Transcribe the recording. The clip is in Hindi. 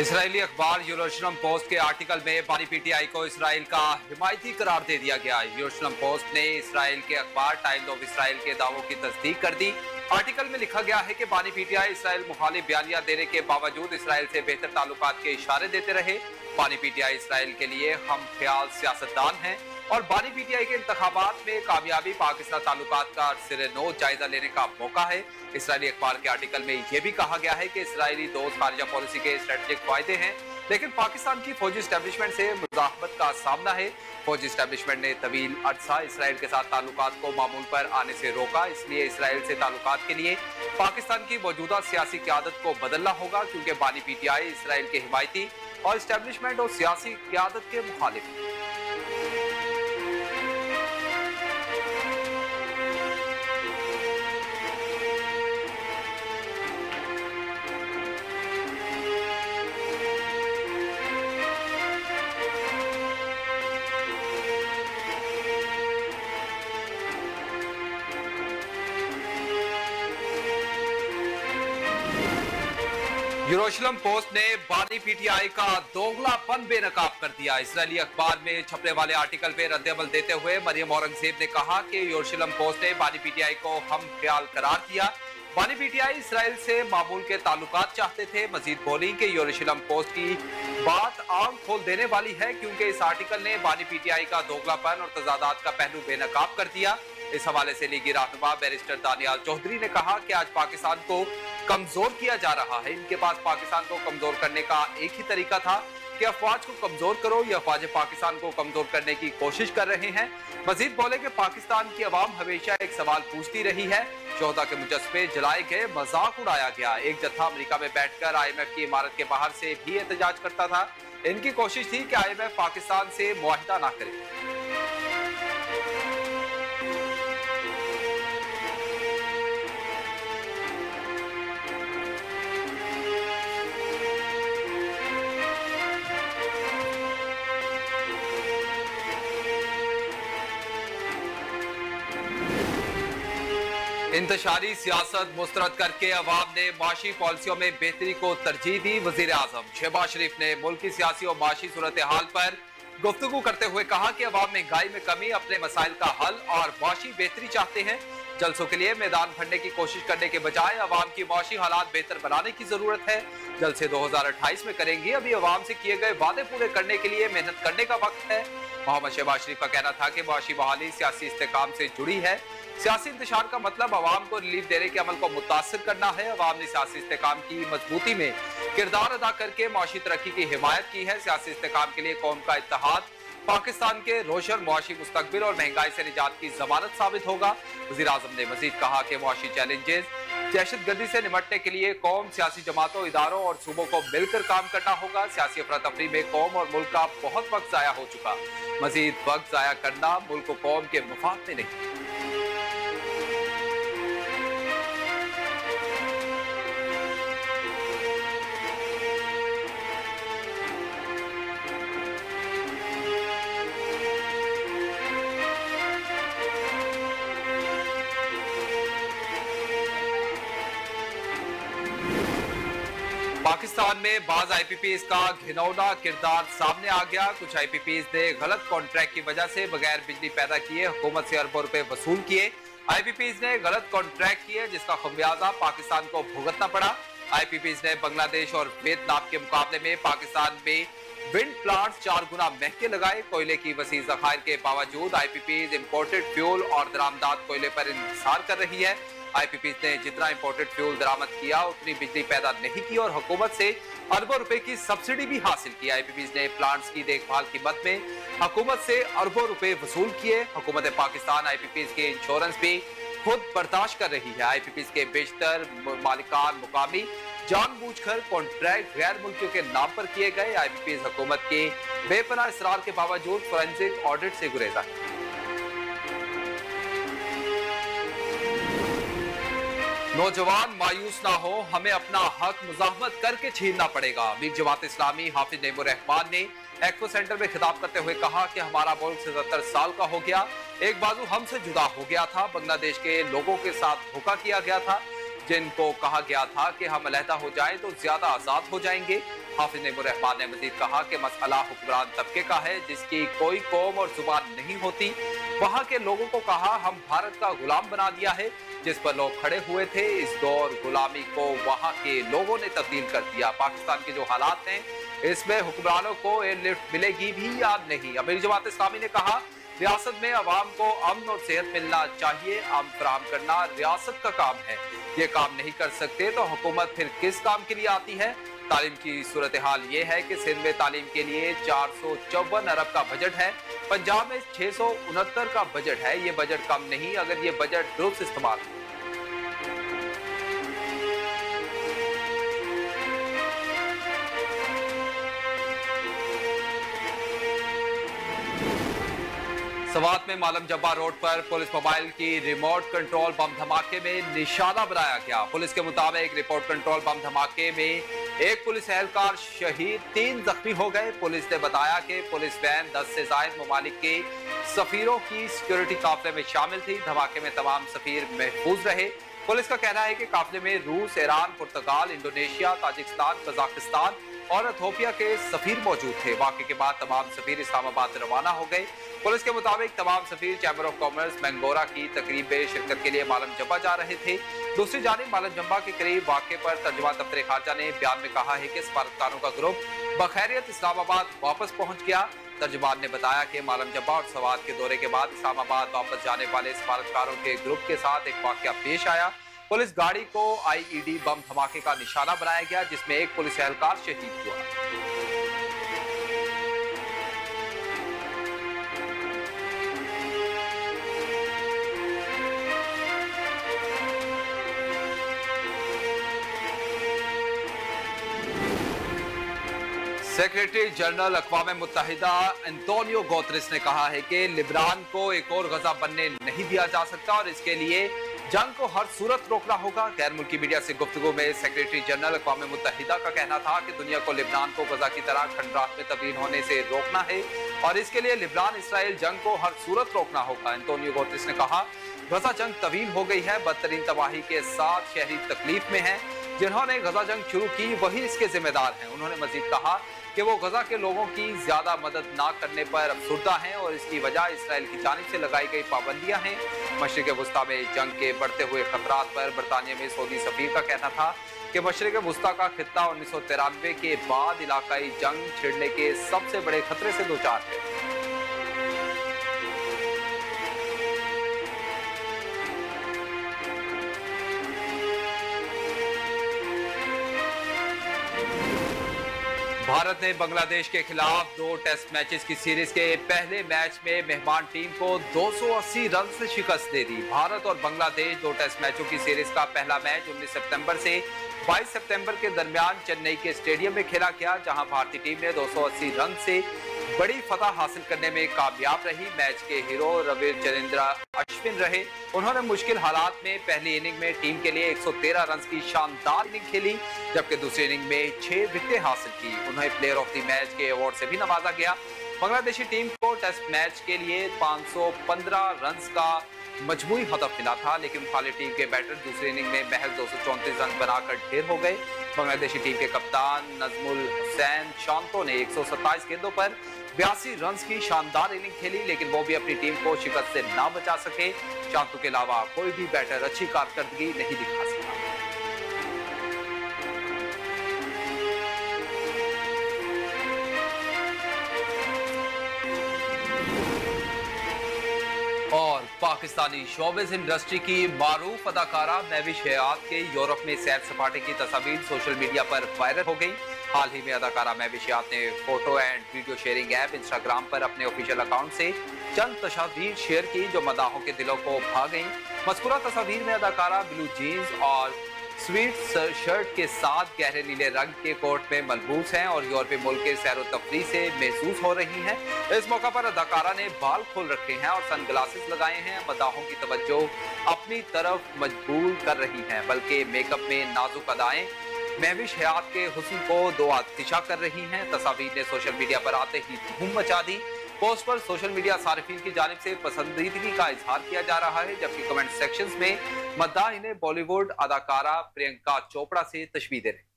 इसराइली अखबार यूरोशलम पोस्ट के आर्टिकल में बानी पीटीआई को इसराइल का हिमायती करार दे दिया गया। यूरोशलम पोस्ट ने इसराइल के अखबार टाइम्स ऑफ़ इसराइल के दावों की तस्दीक कर दी। आर्टिकल में लिखा गया है कि बानी पीटीआई इसराइल मुखालिफ बयानिया देने के बावजूद इसराइल से बेहतर ताल्लुकात के इशारे देते रहे। बानी पीटीआई इसराइल के लिए हम ख्याल सियासतदान हैं। और बानी पीटीआई के इंतबात में कामयाबी पाकिस्तान ताल्लुकात का सिरे नो जायजा लेने का मौका है। इसराइली अखबार के आर्टिकल में यह भी कहा गया है कि इसराइली दोस्त खारजा पॉलिसी के स्ट्रेटेजिक फ़ायदे हैं, लेकिन पाकिस्तान की फौजी स्टैब्लिशमेंट से मुजाहमत का सामना है। फौजी स्टैब्लिशमेंट ने तवील अरसा इसराइल के साथ ताल्लुक को मामूल पर आने से रोका, इसलिए इसराइल से ताल्लुकात के लिए पाकिस्तान की मौजूदा सियासी क्यादत को बदलना होगा, क्योंकि बानी पीटीआई इसराइल के हिमायती और स्टैब्लिशमेंट और सियासी क्यादत के मुखालिफ यूरोशलम पोस्ट ने बानी पीटीआई का दोगलापन बेनकाब कर दिया। इसराइली अखबार में छपने वाले आर्टिकल पे रद्दमल देते हुए मरियम औरंगज़ेब ने कहा कि यूरोशलम पोस्ट ने बानी पीटीआई को हम ख्याल करार दिया बानी पीटीआई इसराइल से मामूल के ताल्लुकात चाहते थे। मजीद बोली कि यूरोशलम पोस्ट की बात आम खोल देने वाली है क्योंकि इस आर्टिकल ने बानी पीटीआई का दोगलापन और तजादात का पहलू बेनकाब कर दिया। इस हवाले से लीगी रहनुमा बैरिस्टर दानियाल चौधरी ने कहा कि आज पाकिस्तान को कमज़ोर किया जा रहा है। इनके पास पाकिस्तान को कमज़ोर करने का एक ही तरीका था कि अफवाज को कमज़ोर करो, या अफवाज पाकिस्तान को कमज़ोर करने की कोशिश कर रहे हैं। मजीद बोले कि पाकिस्तान की आवाम हमेशा एक सवाल पूछती रही है। चौदह के मुजस्मे जलाए गए, मज़ाक उड़ाया गया। एक जत्था अमरीका में बैठकर आईएमएफ की इमारत के बाहर से भी एहतजाज करता था। इनकी कोशिश थी कि आईएमएफ पाकिस्तान से मुआहदा ना करे। इंतशारी सियासत मुस्तरद करके अवाम ने माशी पॉलिसियों में बेहतरी को तरजीह दी वज़ीर अजम शहबाज शरीफ ने मुल्क सियासी और माशी सूरत हाल पर गुफ्तु करते हुए कहा कि अवाम महँगाई में कमी, अपने मसाइल का हल और माशी बेहतरी चाहते हैं। जलसों के लिए मैदान भरने की कोशिश करने के बजाय अवाम की माशी हालात बेहतर बनाने की ज़रूरत है। जलसे 2028 में करेंगे। अभी अवाम से किए गए वादे पूरे करने के लिए मेहनत करने का वक्त है। मोहम्मद शहबाज शरीफ का कहना था कि माशी बहाली सियासी इस्तेकाम से जुड़ी है। सियासी इंतज़ार का मतलब आवाम को रिलीफ देने के अमल को मुतासर करना है। अवाम ने सियासी इस्तेकाम की मजबूती में किरदार अदा करके माशी तरक्की की हिमायत की है। सियासी इस्तेकाम के लिए कौम का इतिहाद पाकिस्तान के रोशन मुआशी मुस्तबिल और महँगाई से निजात की जमानत साबित होगा। वजी अजम ने मजीद कहा कि मुआशी चैलेंजेस दहशत गर्दी से निपटने के लिए कौम, सियासी जमातों, इदारों और सूबों को मिलकर काम करना होगा। सियासी अफरा तफरी में कौम और मुल्क का बहुत वक्त जाया हो चुका। मजीद वक्त जाया करना मुल्क कौम के मुफाद में नहीं। पाकिस्तान में बाज आईपीपीज का घिनौना किरदार सामने आ गया। कुछ आईपीपीज ने गलत कॉन्ट्रैक्ट की वजह से बगैर बिजली पैदा किए हुकूमत से अरबों रुपए वसूल किए। आईपीपीज ने गलत कॉन्ट्रैक्ट किए, जिसका खमियाजा पाकिस्तान को भुगतना पड़ा। आईपीपीज ने बांग्लादेश और वियतनाम के मुकाबले में पाकिस्तान में विंड प्लांट चार गुना महँगे लगाए। कोयले की वसी जखायर के बावजूद आईपीपीज इम्पोर्टेड फ्यूल और दरामदाद कोयले पर इंतज़ार कर रही है। आईपीपी ने जितना इंपोर्टेड फ्यूल दरामद किया, उतनी बिजली पैदा नहीं की और हुकूमत से अरबों रुपए की सब्सिडी भी हासिल की। आईपीपी ने प्लांट्स की देखभाल की मद में हुकूमत से अरबों रुपए वसूल किए। हुकूमत पाकिस्तान आईपीपी के इंश्योरेंस भी खुद बर्दाश्त कर रही है। आईपीपी के बेशतर मालिकान मुकामी जानबूझकर कॉन्ट्रैक्ट गैर मुल्कियों के नाम पर किए गए। आईपीपी हुकूमत के बेपना इसरार के बावजूद फोरेंसिक ऑडिट से गुरेजा। है नौजवान मायूस ना हो, हमें अपना हक मुजामत करके छीनना पड़ेगा। मीर जमात इस्लामी हाफिज नईमुर रहमान ने एक्सपो सेंटर में खिताब करते हुए कहा कि हमारा मुल्क सतर साल का हो गया। एक बाजू हमसे जुदा हो गया था, बांग्लादेश के लोगों के साथ धोखा किया गया था, जिनको कहा गया था कि हम अलहदा हो जाए तो ज़्यादा आज़ाद हो जाएँगे। हाफिज नईमुररहमान ने मजीद कहा कि मसला हुक्मरान तबके का है, जिसकी कोई कौम और ज़ुबान नहीं होती। वहाँ के लोगों को कहा, हम भारत का गुलाम बना दिया है। जिस पर लोग खड़े हुए थे, इस दौर गुलामी को वहाँ के लोगों ने तब्दील कर दिया। पाकिस्तान के जो हालात हैं, इसमें हुक्मरानों को एयरलिफ्ट मिलेगी भी या नहीं? अमीर जमात इस्लामी ने कहा, रियासत में आवाम को अमन और सेहत मिलना चाहिए। अम फराम करना रियासत का काम है। ये काम नहीं कर सकते तो हुकूमत फिर किस काम के लिए आती है? तालीम की सूरत हाल ये है कि सिंध में तालीम के लिए चार सौ चौवन अरब का बजट है, पंजाब में छह सौ उनहत्तर का बजट है। ये बजट कम नहीं, अगर ये बजट दुरुस्त इस्तेमाल सवात में मालम जब्बा रोड पर पुलिस मोबाइल की रिमोट कंट्रोल बम धमाके में निशाना बनाया गया। पुलिस के मुताबिक रिपोर्ट कंट्रोल बम धमाके में एक पुलिस एहलकार शहीद, तीन जख्मी हो गए। पुलिस ने बताया कि पुलिस वैन दस से जायद ममालिक के सफीरों की सिक्योरिटी काफिले में शामिल थी। धमाके में तमाम सफीर महफूज रहे। पुलिस का कहना है कि काफिले में रूस, ईरान, पुर्तगाल, इंडोनेशिया, ताजिकिस्तान, कजाकिस्तान और अथोपिया के सफीर मौजूद थे। वाकई के बाद तमाम सफीर इस्लामाबाद रवाना हो गए। पुलिस के मुताबिक तमाम सफीर चैम्बर ऑफ़ कॉमर्स मैंगोरा की तकरीब में शिरकत के लिए मालम जब्बा जा रहे थे। दूसरी जानब मालम जम्बा के करीब वाक़े पर तर्जमा दफ्तर खारजा ने बयान में कहा है कि सफारतकारों का ग्रुप बखैरियत इस्लामाबाद वापस पहुँच गया। तर्जमान ने बताया कि मालम जब्बा और सवाद के दौरे के बाद इस्लामाबाद वापस जाने वाले सफारतकारों के ग्रुप के साथ एक वाक्य पेश आया। पुलिस गाड़ी को आईईडी बम धमाके का निशाना बनाया गया, जिसमें एक पुलिस एहलकार शहीद हुआ। सेक्रेटरी जनरल अकवा मुतहदा एंतोनियो गोतरिस ने कहा है कि लिब्रान को एक और गजा बनने नहीं दिया जा सकता और इसके लिए जंग को हर सूरत रोकना होगा। गैर मुल्की मीडिया से गुफ्तु में सेक्रेटरी जनरल अकवा मुतहदा का कहना था कि दुनिया को लिबनान को गजा की तरह खंडरात में तब्दील होने से रोकना है और इसके लिए लिबनान इसराइल जंग को हर सूरत रोकना होगा। एंटोनियो गोतरिस ने कहा गजा जंग तवील हो गई है, बदतरीन तबाही के साथ शहरी तकलीफ़ में है। जिन्होंने गजा जंग शुरू की, वही इसके जिम्मेदार हैं। उन्होंने मजीद कहा कि वो गजा के लोगों की ज़्यादा मदद ना करने पर अफसुरदा हैं और इसकी वजह इसराइल की जानब से लगाई गई पाबंदियाँ हैं। मशरक वस्ती में जंग के बढ़ते हुए खतरा पर बरतानिया में सऊदी सफीर का कहना था कि मशरक वस्ती का खत्ता उन्नीस सौ तिरानवे के बाद इलाकाई जंग छिड़ने के सबसे बड़े खतरे से दो चार है। भारत ने बांग्लादेश के खिलाफ दो टेस्ट मैचेस की सीरीज़ के पहले मैच में मेहमान टीम को 280 रन से शिकस्त दे दी। भारत और बांग्लादेश दो टेस्ट मैचों की सीरीज़ का पहला मैच 19 सितंबर से 22 सितंबर के दरमियान चेन्नई के स्टेडियम में खेला गया, जहाँ भारतीय टीम ने 280 रन से बड़ी फतह हासिल करने में कामयाब रही मैच के हीरो रवि चरिंद्रा अश्विन रहे। उन्होंने मुश्किल हालात में पहली इनिंग में टीम के लिए 113 रन की शानदार इनिंग खेली, जबकि दूसरी इनिंग में छह विकेटें हासिल की। उन्हें प्लेयर ऑफ़ द मैच के अवार्ड से भी नवाजा गया। बांग्लादेशी टीम को टेस्ट मैच के लिए 515 रन का मजमूई हदफ मिला था, लेकिन खाली टीम के बैटर दूसरी इनिंग में महज दो रन बनाकर ढेर हो गए। बांग्लादेशी टीम के कप्तान नजमुल हुसैन शांतो ने एक सौ सत्ताईस गेंदों पर बयासी रन की शानदार इनिंग खेली, लेकिन वो भी अपनी टीम को शिकस्त से ना बचा सके। शांतु के अलावा कोई भी बैटर अच्छी कारकर्दगी नहीं दिखा सका। और पाकिस्तानी शोबिस इंडस्ट्री की मारूफ अदाकारा महविश हयात के यूरोप में सैर सपाटे की तस्वीर सोशल मीडिया पर वायरल हो गई। हाल ही में अदाकारा महविश हयात ने photo and video sharing app Instagram पर अपने ऑफिशियल अकाउंट से चंद तस्वीर शेयर की जो मदाहों के दिलों को भा गई। मस्कुरा तस्वीर में अदाकारा ब्लू जीन्स और स्वीट शर्ट के साथ गहरे नीले रंग के कोट में मलबूस हैं और यूरोपीय मुल्क के सैर तफरी से महसूस हो रही हैं। इस मौका पर अदाकारा ने बाल खोल रखे हैं और सन ग्लासेस लगाए हैं। मदाहों की तवज्जो अपनी तरफ़ मजबूर कर रही हैं, बल्कि मेकअप में नाजुक अदाएँ महविश हयात के हुसन को दो आतिशा कर रही हैं। तस्वीर ने सोशल मीडिया पर आते ही धूम मचा दी। पोस्ट पर सोशल मीडिया सार्फिन की जानब से पसंदीदगी का इजहार किया जा रहा है, जबकि कमेंट सेक्शंस में मद्दा इन्हें बॉलीवुड अदाकारा प्रियंका चोपड़ा से तशवी दे रहे।